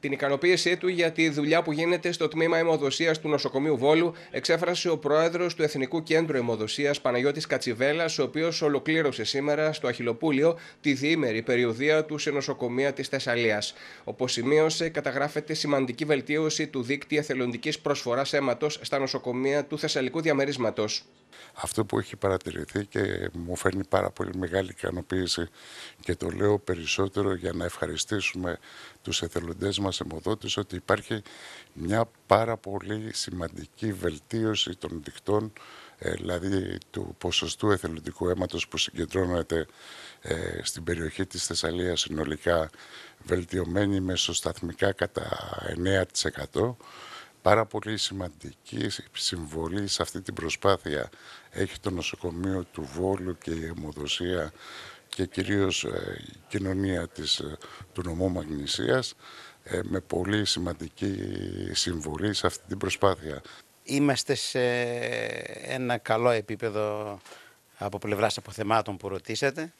Την ικανοποίησή του για τη δουλειά που γίνεται στο τμήμα αιμοδοσίας του νοσοκομείου Βόλου εξέφρασε ο πρόεδρος του Εθνικού Κέντρου Αιμοδοσίας Παναγιώτης Κατσιβέλας, ο οποίος ολοκλήρωσε σήμερα στο Αχυλοπούλιο τη διήμερη περιοδία του σε νοσοκομεία της Θεσσαλίας. Όπως σημείωσε, καταγράφεται σημαντική βελτίωση του δίκτυα εθελοντικής προσφοράς αίματος στα νοσοκομεία του Θεσσαλικού Διαμερίσματος. Αυτό που έχει παρατηρηθεί και μου φέρνει πάρα πολύ μεγάλη ικανοποίηση και το λέω περισσότερο για να ευχαριστήσουμε τους εθελοντές μας αιμοδότης ότι υπάρχει μια πάρα πολύ σημαντική βελτίωση των δικτών ε, δηλαδή του ποσοστού εθελοντικού αίματος που συγκεντρώνεται ε, στην περιοχή της Θεσσαλίας συνολικά βελτιωμένη μεσοσταθμικά κατά 9% πάρα πολύ σημαντική συμβολή σε αυτή την προσπάθεια έχει το νοσοκομείο του Βόλου και η αιμοδοσία και κυρίως ε, η κοινωνία της, ε, του νομού Μαγνησίας ε, με πολύ σημαντική συμβολή σε αυτή την προσπάθεια. Είμαστε σε ένα καλό επίπεδο από πλευράς αποθεμάτων που ρωτήσατε,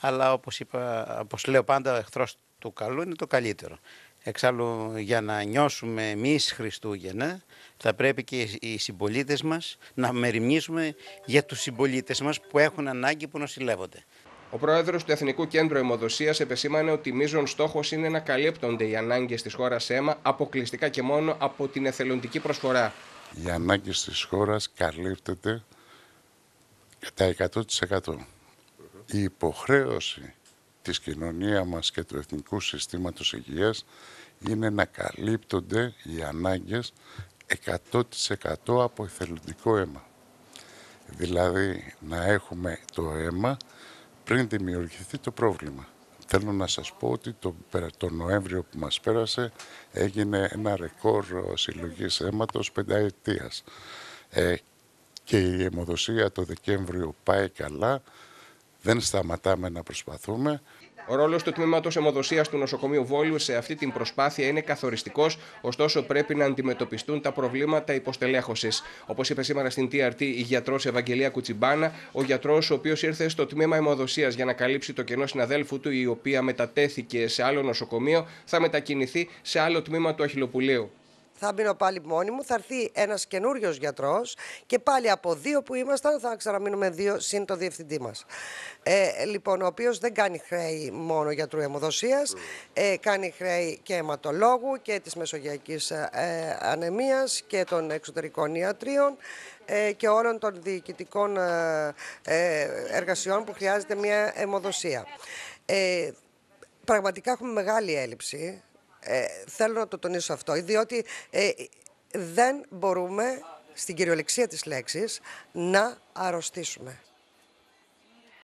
αλλά όπως, είπα, όπως λέω πάντα ο εχθρός του καλού είναι το καλύτερο. Εξάλλου για να νιώσουμε εμείς Χριστούγεννα θα πρέπει και οι συμπολίτες μας να μεριμνήσουμε για τους συμπολίτες μας που έχουν ανάγκη που νοσηλεύονται. Ο πρόεδρος του Εθνικού Κέντρου Αιμοδοσίας επεσήμανε ότι μείζον στόχος είναι να καλύπτονται οι ανάγκες της χώρας αίμα αποκλειστικά και μόνο από την εθελοντική προσφορά. Οι ανάγκες της χώρας καλύπτεται κατά 100%. Η υποχρέωση της κοινωνία μας και του Εθνικού Συστήματος Υγείας είναι να καλύπτονται οι ανάγκες 100% από εθελοντικό αίμα. Δηλαδή να έχουμε το αίμα πριν δημιουργηθεί το πρόβλημα. Θέλω να σας πω ότι το, το Νοέμβριο που μας πέρασε έγινε ένα ρεκόρ συλλογής αίματος πενταετίας. Ε, και η αιμοδοσία το Δεκέμβριο πάει καλά, δεν σταματάμε να προσπαθούμε. Ο ρόλος του τμήματος αιμοδοσίας του νοσοκομείου Βόλου σε αυτή την προσπάθεια είναι καθοριστικός, ωστόσο πρέπει να αντιμετωπιστούν τα προβλήματα υποστελέχωσης. Όπως είπε σήμερα στην TRT η γιατρός Ευαγγελία Κουτσιμπάνα, ο γιατρός ο οποίος ήρθε στο τμήμα αιμοδοσίας για να καλύψει το κενό συναδέλφου του, η οποία μετατέθηκε σε άλλο νοσοκομείο, θα μετακινηθεί σε άλλο τμήμα του Αχυλοπουλίου θα μείνω πάλι μόνη μου, θα έρθει ένας καινούριος γιατρός και πάλι από δύο που ήμασταν θα ξαναμείνουμε δύο συν το διευθυντή μας. Ε, λοιπόν, ο οποίος δεν κάνει χρέη μόνο γιατρού αιμοδοσίας, ε, κάνει χρέη και αιματολόγου και της μεσογειακής ε, ανεμίας και των εξωτερικών ιατρίων ε, και όλων των διοικητικών ε, ε, εργασιών που χρειάζεται μια αιμοδοσία. Ε, πραγματικά έχουμε μεγάλη έλλειψη ε, θέλω να το τονίσω αυτό, διότι ε, δεν μπορούμε στην κυριολεξία της λέξης να αρρωστήσουμε.